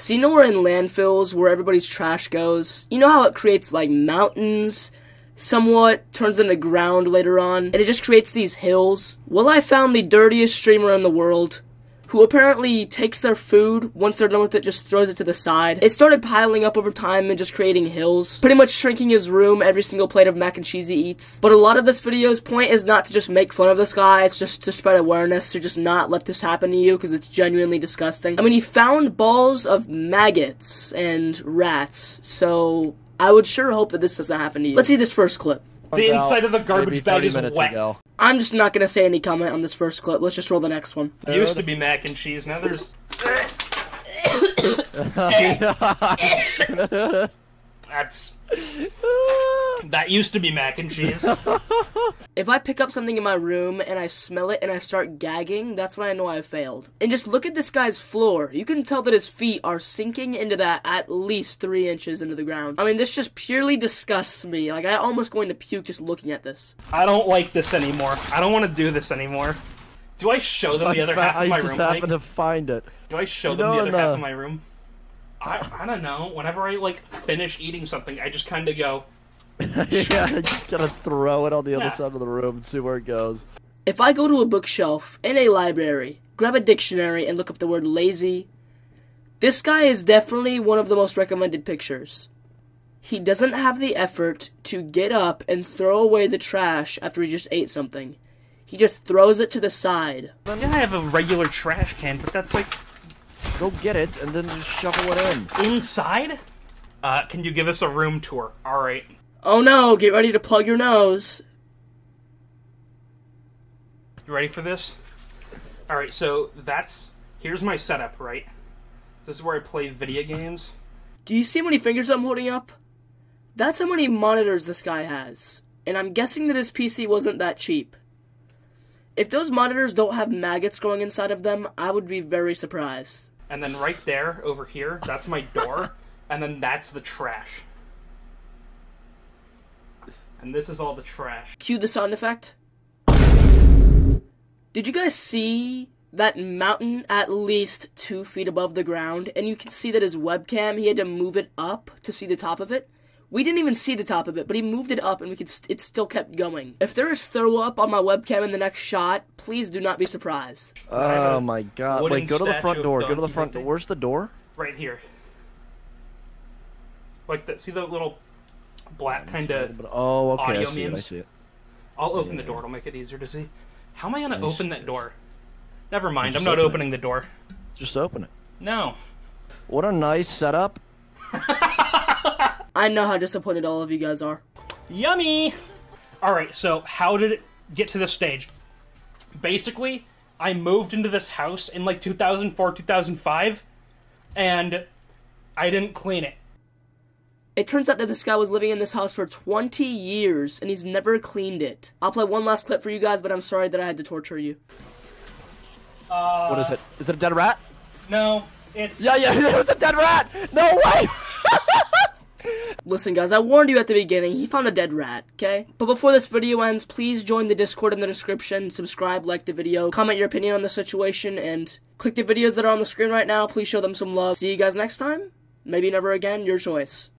So you know where in landfills where everybody's trash goes? You know how it creates like mountains, somewhat turns into ground later on, and it just creates these hills? Well, I found the dirtiest streamer in the world who apparently takes their food, once they're done with it, just throws it to the side. It started piling up over time and just creating hills, pretty much shrinking his room every single plate of mac and cheese he eats. But a lot of this video's point is not to just make fun of this guy, it's just to spread awareness, to just not let this happen to you, because it's genuinely disgusting. I mean, he found balls of maggots and rats, so I would sure hope that this doesn't happen to you. Let's see this first clip. The inside of the garbage bag is wet. ago. I'm just not gonna say any comment on this first clip. Let's just roll the next one. It used to be mac and cheese. Now there's. That's. That used to be mac and cheese. If I pick up something in my room and I smell it and I start gagging, that's when I know I failed. And just look at this guy's floor. You can tell that his feet are sinking into that at least three inches into the ground. I mean, this just purely disgusts me. Like, I'm almost going to puke just looking at this. I don't like this anymore. I don't want to do this anymore. Do I show them the other half of my room? I just room? happened Like, to find it. do I show you them the other in half of my room? I, I don't know. Whenever I like finish eating something, I just kind of go. yeah, I just gotta throw it on the Yeah. other side of the room and see where it goes. If I go to a bookshelf in a library, grab a dictionary, and look up the word lazy, this guy is definitely one of the most recommended pictures. He doesn't have the effort to get up and throw away the trash after he just ate something. He just throws it to the side. Yeah, I have a regular trash can, but that's like Go get it and then just shovel it in. inside. Uh, can you give us a room tour? All right. Oh no, get ready to plug your nose. You ready for this? All right. So that's here's my setup. Right. This is where I play video games. Do you see how many fingers I'm holding up? That's how many monitors this guy has. And I'm guessing that his PC wasn't that cheap. If those monitors don't have maggots growing inside of them, I would be very surprised. And then right there, over here, that's my door. and then that's the trash. And this is all the trash. Cue the sound effect. Did you guys see that mountain at least two feet above the ground? And you can see that his webcam, he had to move it up to see the top of it. We didn't even see the top of it, but he moved it up and we could st- it still kept going. If there is throw up on my webcam in the next shot, please do not be surprised. Oh uh, my god. wooden Wait, go to the front door. Go to the front door. Where's the door? Right here. Like that. See the little black kind of. Oh, okay. I audio see it. I memes. see it. I'll open the door. It'll make it easier to see. How am I gonna Nice. open that door? Never mind. I'm not open it. opening the door. Just open it. No. What a nice setup. I know how disappointed all of you guys are. Yummy! Alright, so how did it get to this stage? Basically, I moved into this house in like 2004, 2005, and I didn't clean it. It turns out that this guy was living in this house for 20 years and he's never cleaned it. I'll play one last clip for you guys, but I'm sorry that I had to torture you. Uh, What is it? Is it a dead rat? No, it's. Yeah, yeah, it was a dead rat! No way! Listen, guys, I warned you at the beginning. He found a dead rat, okay? But before this video ends, please join the Discord in the description, subscribe, like the video, comment your opinion on the situation, and click the videos that are on the screen right now. Please show them some love. See you guys next time. Maybe never again. Your choice.